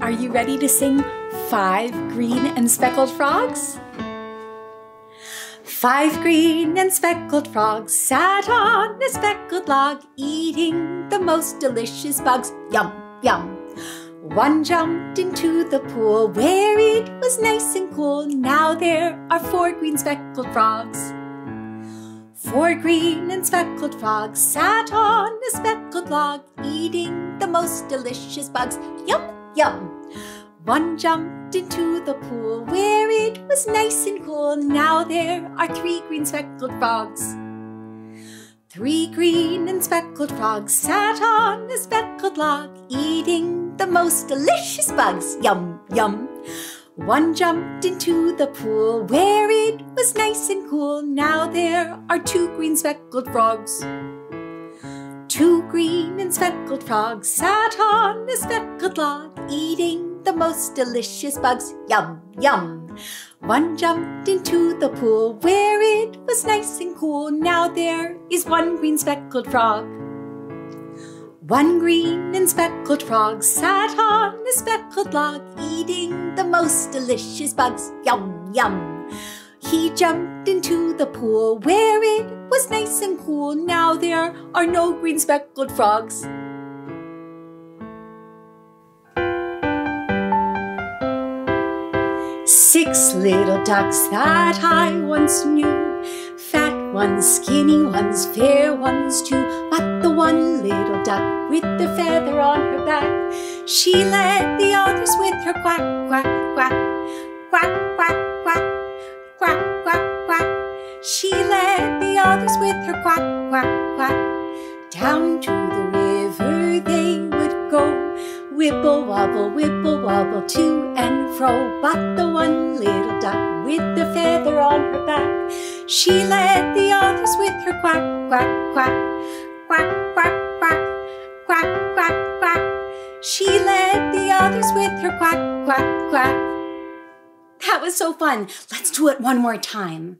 Are you ready to sing Five Green and Speckled Frogs? Five green and speckled frogs sat on a speckled log, eating the most delicious bugs. Yum, yum. One jumped into the pool where it was nice and cool. Now there are four green speckled frogs. Four green and speckled frogs sat on a speckled log, eating the most delicious bugs. Yum, yum. One jumped into the pool where it was nice and cool. Now there are three green speckled frogs. Three green and speckled frogs sat on a speckled log, eating the most delicious bugs. Yum, yum. One jumped into the pool where it was nice and cool. Now there are two green speckled frogs. Two green and speckled frogs sat on a speckled log, eating the most delicious bugs. Yum, yum. One jumped into the pool where it was nice and cool. Now there is one green speckled frog. One green and speckled frog sat on a speckled log, eating the most delicious bugs. Yum, yum. He jumped into the pool where it was nice and cool. Now there are no green speckled frogs. Six little ducks that I once knew. Fat ones, skinny ones, fair ones too. But the one little duck with the feather on her back, she led the others with her quack, quack, quack, quack, quack, quack. She led the others with her quack, quack, quack. Down to the river they would go. Wibble wobble, wibble wobble, to and fro. But the one little duck with the feather on her back, she led the others with her quack, quack, quack, quack, quack, quack, quack, quack, quack. She led the others with her quack, quack, quack. That was so fun. Let's do it one more time.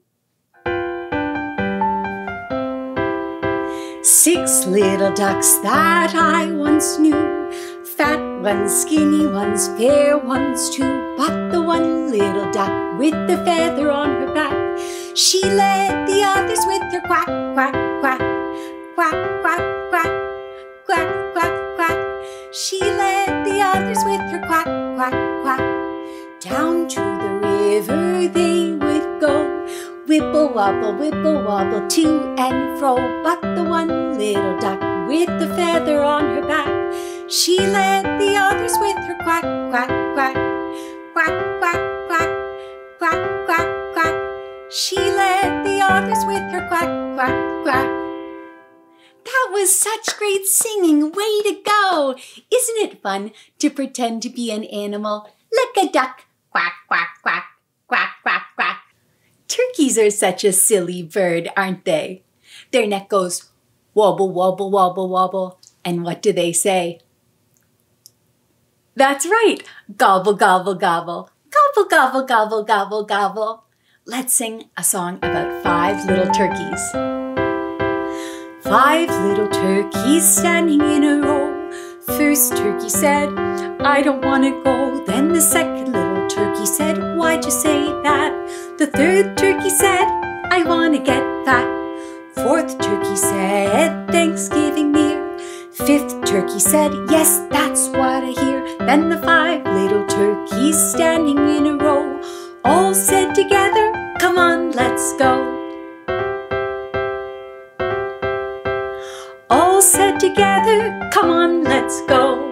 Six little ducks that I once knew. Fat ones, skinny ones, fair ones too. But the one little duck with the feather on her back, she led the others with her quack, quack, quack, quack, quack, quack, quack, quack, quack. She led the others with her quack, quack, quack. Down to the river. Wibble wobble, wibble wobble, to and fro. But the one little duck with the feather on her back, she led the others with her quack, quack, quack, quack, quack, quack, quack, quack, quack. She led the others with her quack, quack, quack. That was such great singing. Way to go! Isn't it fun to pretend to be an animal like a duck? Quack, quack, quack, quack, quack, quack. Turkeys are such a silly bird, aren't they? Their neck goes wobble, wobble, wobble, wobble. And what do they say? That's right. Gobble, gobble, gobble. Gobble, gobble, gobble, gobble, gobble. Let's sing a song about five little turkeys. Five little turkeys standing in a row. First turkey said, I don't want to go. Then the second say that? The third turkey said, I want to get fat. Fourth turkey said, Thanksgiving near. Fifth turkey said, Yes, that's what I hear. Then the five little turkeys standing in a row all said together, Come on, let's go. All said together, Come on, let's go.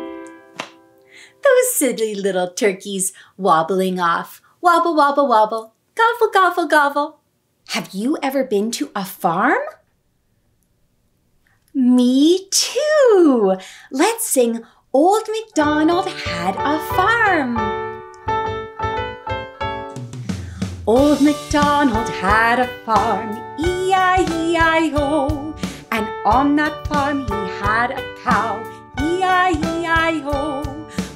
Those silly little turkeys wobbling off. Wobble, wobble, wobble. Gobble, gobble, gobble. Have you ever been to a farm? Me too. Let's sing Old MacDonald Had a Farm. Old MacDonald had a farm, E-I-E-I-O. And on that farm he had a cow, E-I-E-I-O.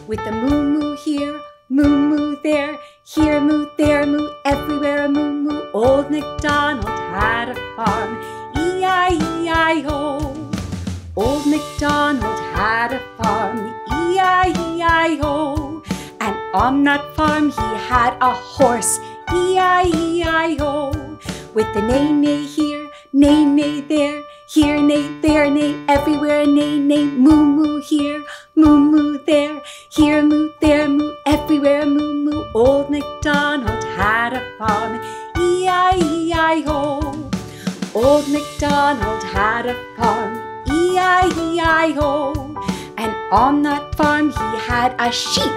With a moo-moo here, moo-moo there, here a moo, there a moo, everywhere a moo-moo. Old MacDonald had a farm, E-I-E-I-O. Old MacDonald had a farm, E-I-E-I-O. And on that farm he had a horse, E-I-E-I-O. With the neigh-neigh here, neigh-neigh there, here neigh, there neigh, everywhere neigh-neigh, moo-moo here, moo-moo there, E-I-E-I-O. And on that farm he had a sheep,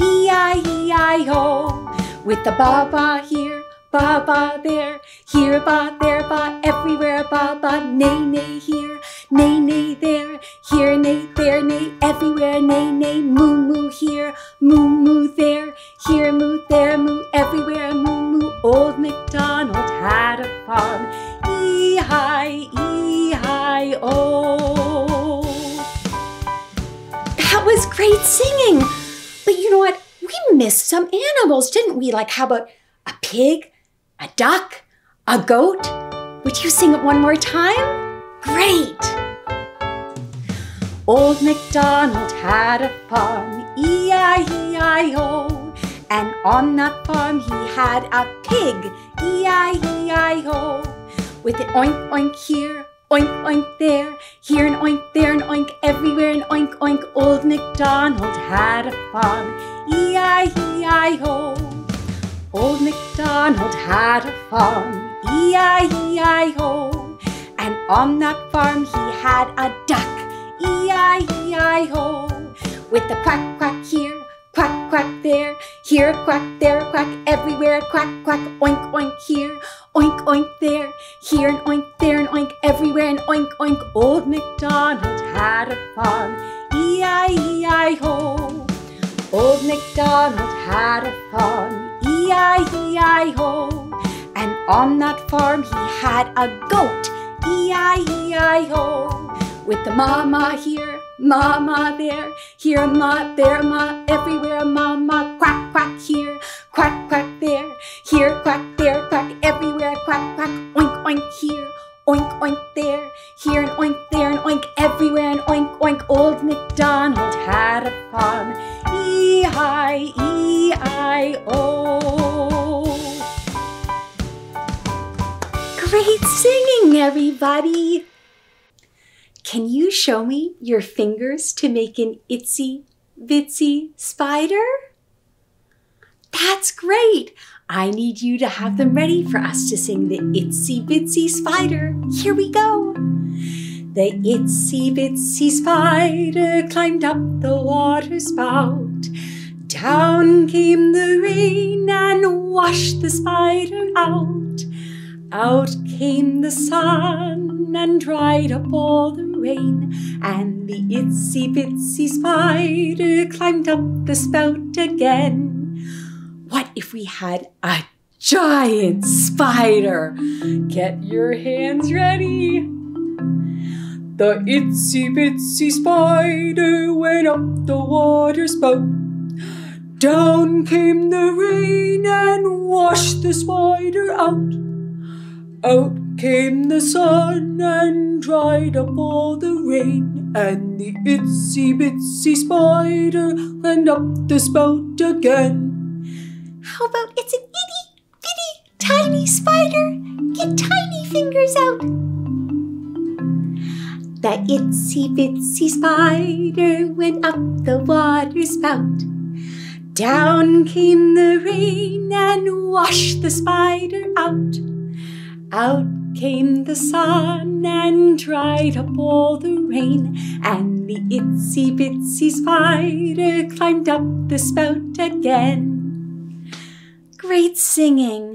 E-I-E-I-O. With the ba-ba here, ba-ba there, here ba, there ba, everywhere ba-ba, neigh-neigh here, nay, nay there, here nay, there nay, everywhere nay, nay, moo-moo here, moo-moo there, here moo, there moo, everywhere moo-moo. Old MacDonald had a farm, E-I-E-I-O. Great singing! But you know what? We missed some animals, didn't we? Like, how about a pig, a duck, a goat? Would you sing it one more time? Great! Old MacDonald had a farm, E-I-E-I-O. And on that farm he had a pig, E-I-E-I-O. With an oink oink here, oink oink there, here an oink, there an oink, everywhere an oink oink. Old MacDonald had a farm, E-I-E-I-O. Old MacDonald had a farm, E-I-E-I-O. And on that farm he had a duck, E-I-E-I-O. With a quack quack here, quack quack there, here a quack, there a quack, everywhere a quack quack, oink oink here, oink oink there, here an oink, there an oink, everywhere an oink oink. Old MacDonald had a farm, E-I-E-I-O. Old MacDonald had a farm, E-I-E-I-O. And on that farm he had a goat, E-I-E-I-O. With the mama here, mama there, here ma, there ma, everywhere mama, quack quack here, quack quack there, here quack, there quack, everywhere quack quack, oink oink here, oink oink there, here and oink, there and oink, everywhere and oink oink. Old MacDonald had a farm, E-I-E-I-O. Oh. Great singing, everybody! Can you show me your fingers to make an itsy bitsy spider? That's great! I need you to have them ready for us to sing the itsy bitsy spider. Here we go! The itsy bitsy spider climbed up the water spout. Down came the rain and washed the spider out. Out came the sun and dried up all the rain, and the itsy bitsy spider climbed up the spout again. What if we had a giant spider? Get your hands ready. The itsy bitsy spider went up the water spout. Down came the rain and washed the spider out. Out came the sun and dried up all the rain, and the itsy bitsy spider went up the spout again. How about it's an itty bitty tiny spider? Get tiny fingers out. The itsy bitsy spider went up the water spout. Down came the rain and washed the spider out. Out came the sun and dried up all the rain, and the itsy bitsy spider climbed up the spout again. Great singing!